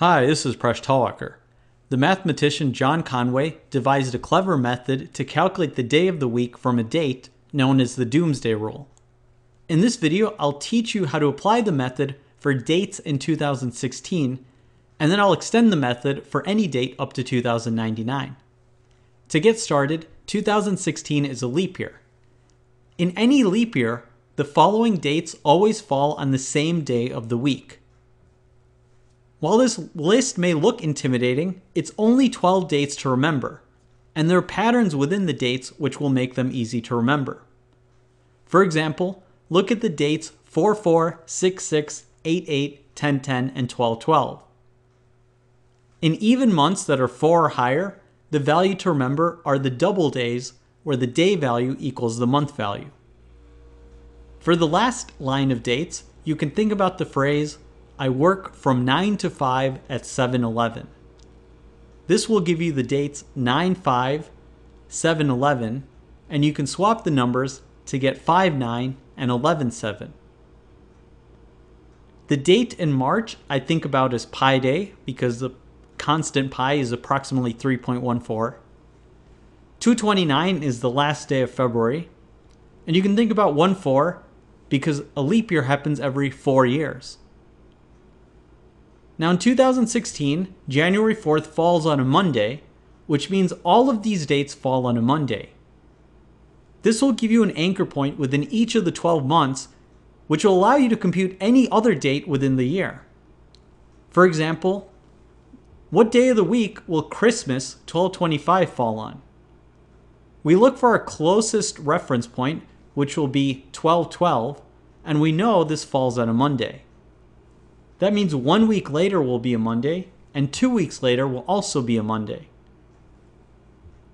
Hi, this is Presh Talwalkar. The mathematician John Conway devised a clever method to calculate the day of the week from a date known as the Doomsday Rule. In this video, I'll teach you how to apply the method for dates in 2016, and then I'll extend the method for any date up to 2099. To get started, 2016 is a leap year. In any leap year, the following dates always fall on the same day of the week. While this list may look intimidating, it's only 12 dates to remember, and there are patterns within the dates which will make them easy to remember. For example, look at the dates 4 4, 6 6, 8 8, 10 10, and 12 12. In even months that are 4 or higher, the value to remember are the double days where the day value equals the month value. For the last line of dates, you can think about the phrase I work from 9 to 5 at 7 Eleven. This will give you the dates 9 5, 7 11, and you can swap the numbers to get 5 9 and 11 7. The date in March I think about as Pi Day because the constant pi is approximately 3.14. 229 is the last day of February. And you can think about 1 4 because a leap year happens every four years. Now in 2016, January 4th falls on a Monday, which means all of these dates fall on a Monday. This will give you an anchor point within each of the 12 months, which will allow you to compute any other date within the year. For example, what day of the week will Christmas 1225 fall on? We look for our closest reference point, which will be 1212, and we know this falls on a Monday. That means one week later will be a Monday, and two weeks later will also be a Monday.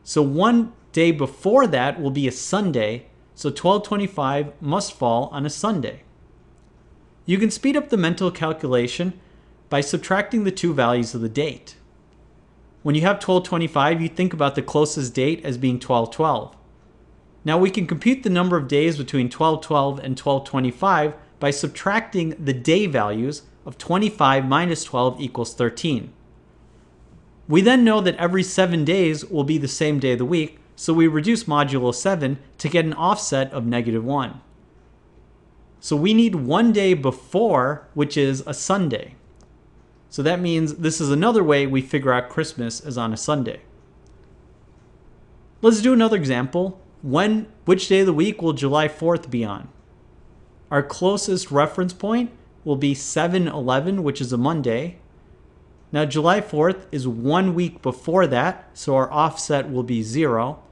So one day before that will be a Sunday, so 1225 must fall on a Sunday. You can speed up the mental calculation by subtracting the two values of the date. When you have 1225, you think about the closest date as being 1212. Now we can compute the number of days between 1212 and 1225 by subtracting the day values of 25 minus 12 equals 13. We then know that every 7 days will be the same day of the week, so we reduce modulo 7 to get an offset of negative 1. So we need one day before, which is a Sunday. So that means this is another way we figure out Christmas is on a Sunday. Let's do another example. When, which day of the week will July 4th be on? Our closest reference point will be 7 11, which is a Monday. Now, July 4th is one week before that, so our offset will be 0.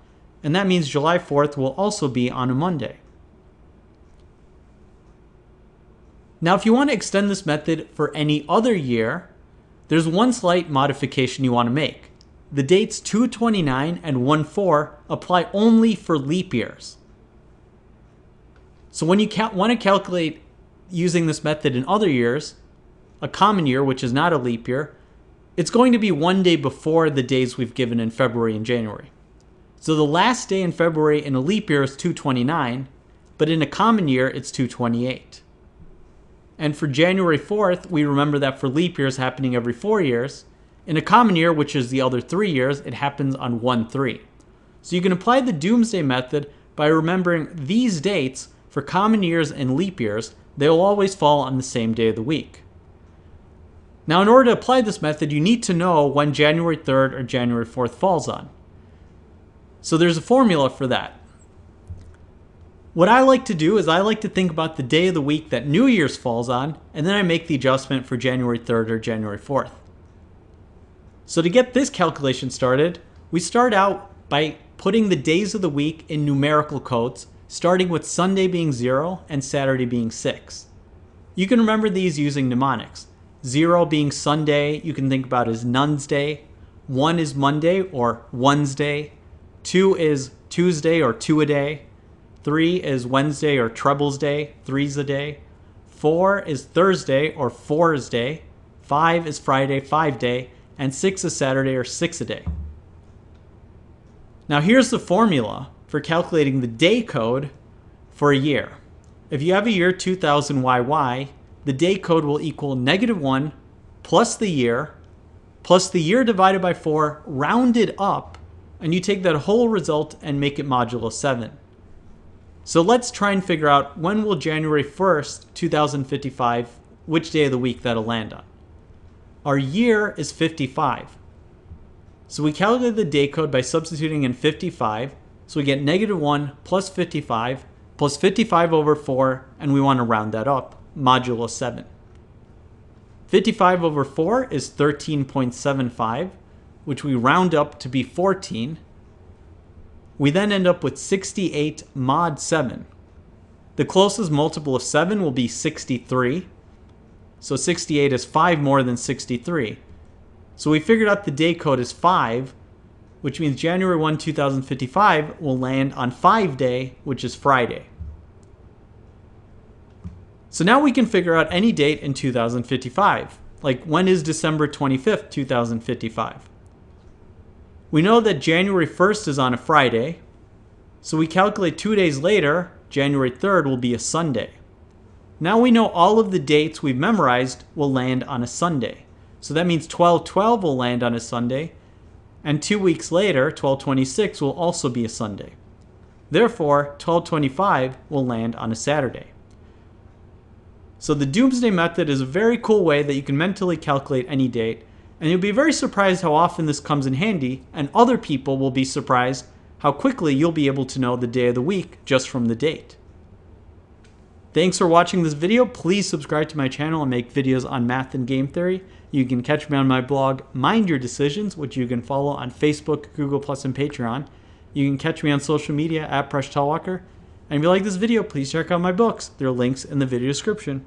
And that means July 4th will also be on a Monday. Now, if you want to extend this method for any other year, there's one slight modification you want to make. The dates 229 and 14 apply only for leap years. So when you want to calculate using this method in other years, a common year, which is not a leap year, it's going to be one day before the days we've given in February and January. So the last day in February in a leap year is 229, but in a common year it's 228. And for January 4th, we remember that for leap years happening every four years. In a common year, which is the other three years, it happens on 1 3. So you can apply the doomsday method by remembering these dates for common years and leap years they will always fall on the same day of the week. Now, in order to apply this method, you need to know when January 3rd or January 4th falls on. So there's a formula for that. What I like to do is I like to think about the day of the week that New Year's falls on, and then I make the adjustment for January 3rd or January 4th. So to get this calculation started, we start out by putting the days of the week in numerical codes starting with Sunday being 0 and Saturday being 6. You can remember these using mnemonics. 0 being Sunday, you can think about as Nun's Day. 1 is Monday or Wednesday. 2 is Tuesday or two a day. 3 is Wednesday or Treble's Day, three's a day. 4 is Thursday or four's day. 5 is Friday, five day. And 6 is Saturday or six a day. Now here's the formula for calculating the day code for a year. If you have a year 2000 YY, the day code will equal negative 1 plus the year plus the year divided by 4 rounded up, and you take that whole result and make it modulo 7. So let's try and figure out when will January 1st, 2055, which day of the week that'll land on. Our year is 55. So we calculate the day code by substituting in 55. So we get negative 1 plus 55 plus 55 over 4, and we want to round that up, modulo 7. 55 over 4 is 13.75, which we round up to be 14. We then end up with 68 mod 7. The closest multiple of 7 will be 63. So 68 is 5 more than 63. So we figured out the day code is 5, which means January 1, 2055 will land on 5 day, which is Friday. So now we can figure out any date in 2055. Like when is December 25th, 2055? We know that January 1st is on a Friday, so we calculate two days later, January 3rd will be a Sunday. Now we know all of the dates we've memorized will land on a Sunday. So that means 1212 will land on a Sunday, and two weeks later, 1226 will also be a Sunday. Therefore, 1225 will land on a Saturday. So the Doomsday Method is a very cool way that you can mentally calculate any date, and you'll be very surprised how often this comes in handy, and other people will be surprised how quickly you'll be able to know the day of the week just from the date. Thanks for watching this video. Please subscribe to my channel and make videos on math and game theory. You can catch me on my blog, Mind Your Decisions, which you can follow on Facebook, Google+, and Patreon. You can catch me on social media at Presh Talwalkar. And if you like this video, please check out my books. There are links in the video description.